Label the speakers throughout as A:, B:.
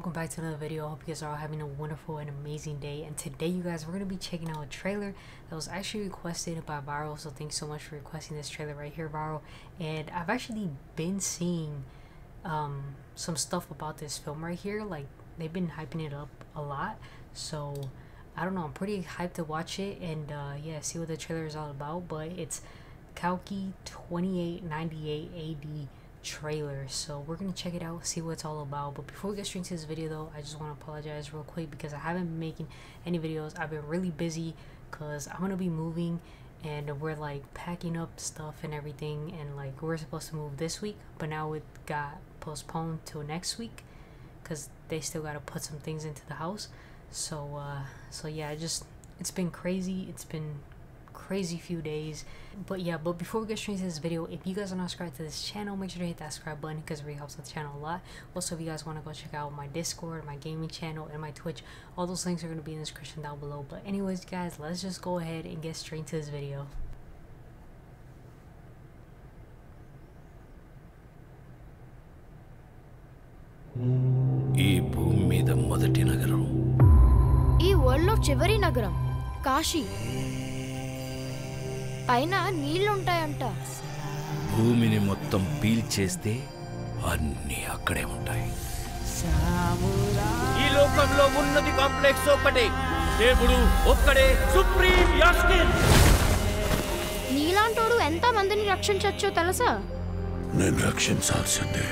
A: welcome back to another video. I hope you guys are all having a wonderful and amazing day. And today, you guys, we're going to be checking out a trailer that was actually requested by Viral. So thanks so much for requesting this trailer right here, Viral. And I've actually been seeing um, some stuff about this film right here. Like, they've been hyping it up a lot. So, I don't know. I'm pretty hyped to watch it and, uh, yeah, see what the trailer is all about. But it's Kalki 2898 AD trailer so we're gonna check it out see what it's all about. But before we get straight into this video though i just want to apologize real quick because i haven't been making any videos. I've been really busy because i'm gonna be moving and we're like packing up stuff and everything and like we're supposed to move this week but now it got postponed till next week because they still got to put some things into the house. So uh so yeah just it's been crazy. It's been crazy few days but yeah but before we get straight into this video if you guys are not subscribed to this channel make sure to hit that subscribe button because it really helps the channel a lot also if you guys want to go check out my discord my gaming channel and my twitch all those links are going to be in the description down below but anyways guys let's just go ahead and get straight into this video
B: ఈ భూమి మీద మొదటి నగరం
C: ఈ వరల్డ్లో చివరి నగరం కాశీ పైన నీళ్ళుంటాయంట.
B: భూమిని మొత్తం పీల్చేస్తే అన్నీ అక్కడే ఉంటాయి. ఈ లోకంలో ఉన్నది కాంప్లెక్స్ ఒక్కటే. దేవుడు ఒక్కడే సుప్రీం యాస్కిన్
C: నీలాంటోడు ఎంత మందిని రక్షించచ్చో తెలుసా?
D: నేను రక్షించాల్సిందే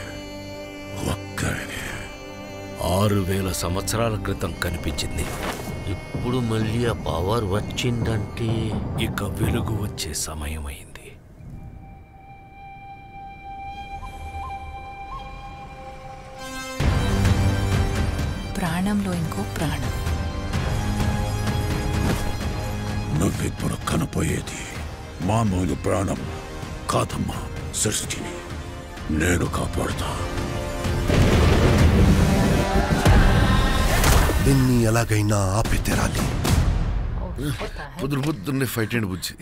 D: ఒక్కడిని.
B: ఆరు వేల సంవత్సరాల క్రితం కనిపించింది.
E: ఇప్పుడు మళ్ళీ ఆ పవర్ వచ్చిందంటే.
B: ఇక వెలుగు వచ్చే సమయమైంది.
F: ప్రాణంలో ఇంకో ప్రాణం.
D: నువ్విప్పుడు కనపోయేది మామూలు ప్రాణం కాదమ్మా సృష్టిని. నేను కాపాడుతా.
G: దీన్ని ఎలాగైనా ఆపి తెరాలి
H: పొద్దున పొద్దున్నే ఫైట్ అండి బుజ్జి.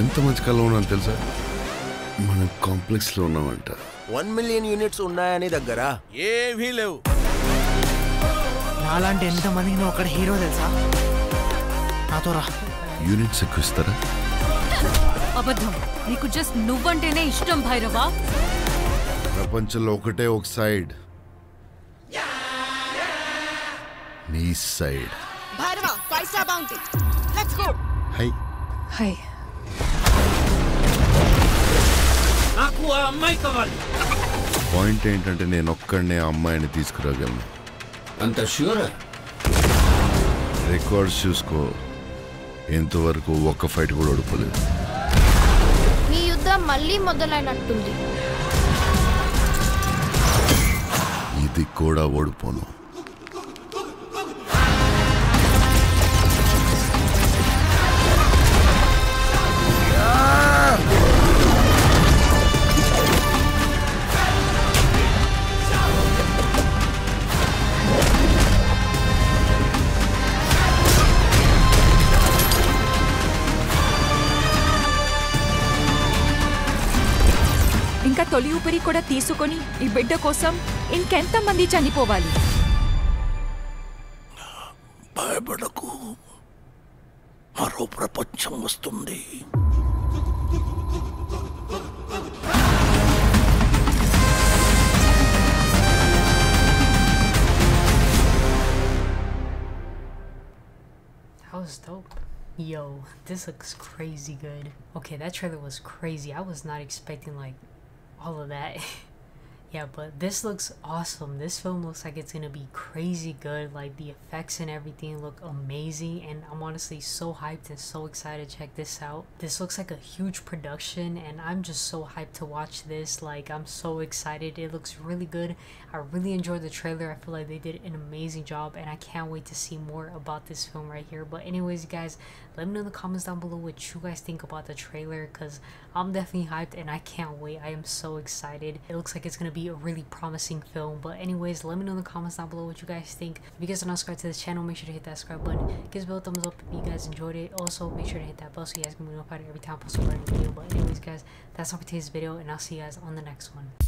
H: ఎంత మంచి కళ ఉన్నాను తెలుసా? మనం కాంప్లెక్స్లో ఉన్నామంట.
G: వన్ మిలియన్ యూనిట్స్ ఉన్నాయని దగ్గర.
E: ఏమీ లేవు.
F: నాలాంటి ఎంత మందికి నువ్వు ఒకటి హీరో తెలుసా? నాతో రా.
H: యూనిట్స్ ఎక్కువ ఇస్తారా?
I: అబద్ధం. నీకు జస్ట్ నువ్వంటేనే ఇష్టం భైరవా?
H: ప్రపంచంలో ఒకటే ఒక సైడ్. నీ side.
I: Bhairava five star bounty let's go
H: hi.
F: Hi.
B: నాకు ఆ అమ్మాయి కావాలి.
H: పాయింట్ ఏంటంటే నేను ఒక్కడనే ఆ అమ్మాయిని తీసుకురాగలను.
B: అంత ష్యూర్
H: రికార్డ్స్ చూసుకో. ఎంతవరకు ఒక్క ఫైట్ కూడా ఓడిపోలేదు.
C: మీ యుద్ధం మళ్ళీ మొదలైనట్టుంది.
H: ఇది కూడా ఓడిపోను.
I: తొలి ఊపిరి కూడా తీసుకొని ఈ బిడ్డ కోసం ఇంకెంత మంది చనిపోవాలి
D: భయపడకు మరో ప్రపంచం వస్తుంది
A: That was dope. Yo, this looks crazy good. Okay, that trailer was crazy. I was not expecting like all of that. yeah, but this looks awesome. This film looks like it's gonna be crazy good. Like the effects and everything look amazing, and I'm honestly so hyped and so excited to check this out. This looks like a huge production, and I'm just so hyped to watch this. Like I'm so excited. It looks really good. I really enjoyed the trailer. I feel like they did an amazing job, and I can't wait to see more about this film right here. But anyways, guys, let me know in the comments down below what you guys think about the trailer, cause I'm definitely hyped and I can't wait. I am so excited. It looks like it's gonna a really promising film. But anyways, let me know in the comments down below what you guys think. If you guys are not subscribed to this channel, make sure to hit that subscribe button. Give this video a thumbs up if you guys enjoyed it. Also, make sure to hit that bell so you guys can be notified every time I post a new video. But anyways, guys, that's all for today's video, and I'll see you guys on the next one.